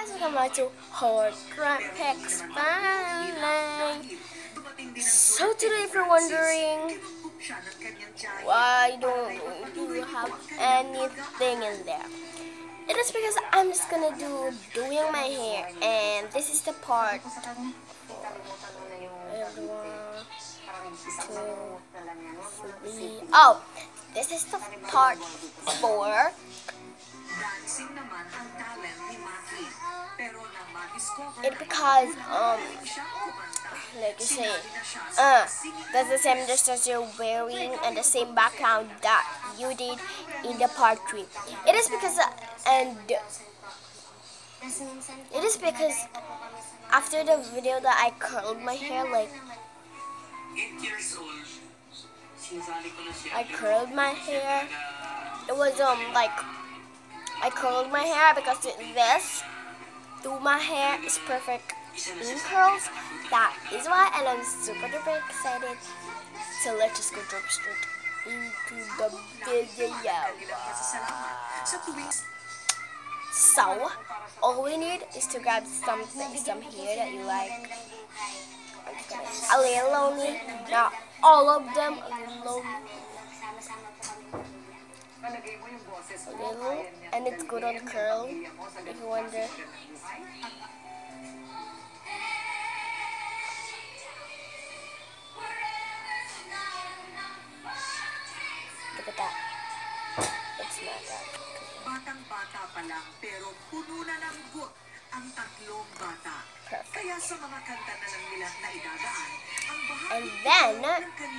guys, welcome back to Hard Grunt Picks Finally. So today, if you're wondering why don't you have anything in there, it is because I'm just gonna do doing my hair, and this is the part. Oh, this is the part for it because um like you say uh that's the same dress that you're wearing and the same background that you did in the part three. It is because uh, and it is because after the video that I curled my hair like 8 years old, sinasali ko na siya. I curled my hair. It was um like I curled my hair because this do my hair is perfect in curls. That is why and I'm super duper excited. So let's just go jump straight into the video. So all we need is to grab something, some hair that you like. A little lonely, not all of them. A little and it's good on curl, if you wonder. Look at that. It's not that. batang-bata pa lang pero puno na ng gut ang tatlong bata. Perfect. Kaya sa mga kanta na nila na idadaan, ang bahagi And then,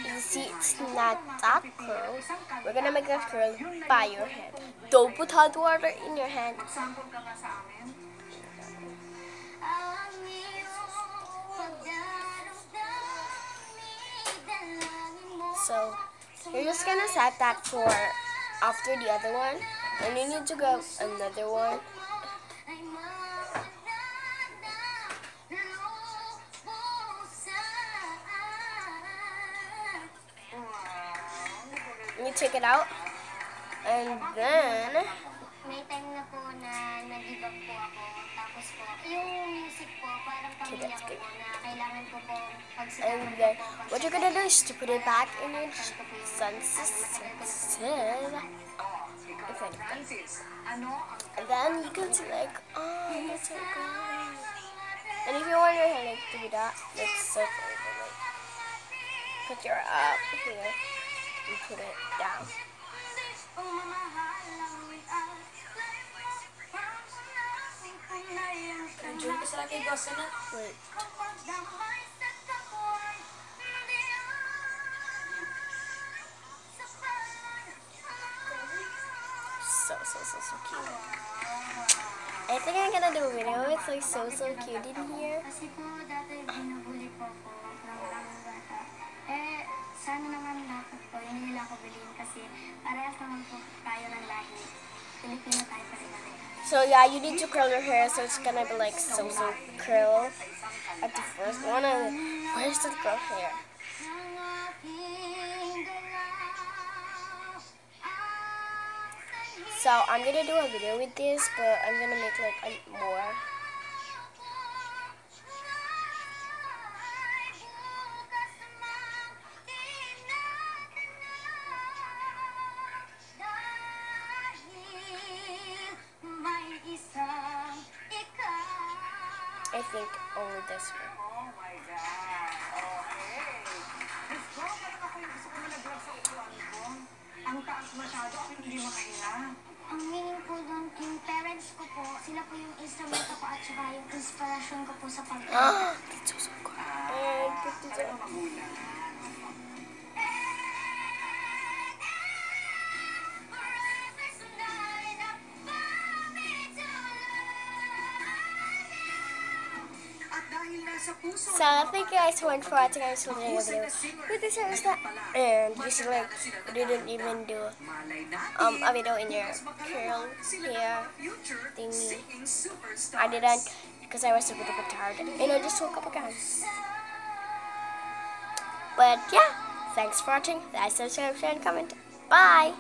you see it's not that curl. We're gonna make a curl by your hand. Don't put hot water in your hand. So, you're just gonna set that for after the other one. And you need to grab another one. And you take it out. And then, May time na po na nag-give up po ako. Tapos po, yung music po, parang pamilya that's ko good. po na kailangan ko po and then, what you're gonna do is to put it back in your senses. senses. If. And then you can see like, oh, that's so good. And if you want your hair like do that, that's so funny. but, Like, put your up here and put it down. Wait. So, so, so, so cute. I think I'm gonna do a video. It's like so, so cute in here. Sana naman nila ako bilhin kasi parehas naman po tayo ng lahi. Tayo. So yeah, you need to curl your hair so it's gonna be like so, so curl at the first one. And where's the curl hair? So I'm gonna do a video with this, but I'm gonna make like a, more. I think only this one. Oh my God. Ang taas masyado. Ako hindi makahinga. Ang meaning po doon, yung parents ko po, sila po yung instrument ko at saka yung inspiration ko po sa pag Ah, that's so, so So thank you guys so much for watching. Doing a video with this hairstyle. And you see like didn't even do um a video in your curl hair thingy. I didn't because I was super duper tired and I just woke up again. But yeah, thanks for watching. Like, subscribe, share, and comment. Bye.